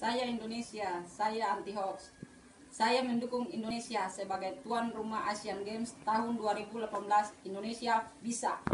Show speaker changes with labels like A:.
A: Saya Indonesia, saya anti hoax. Saya mendukung Indonesia sebagai tuan rumah Asian Games tahun 2018. Indonesia bisa.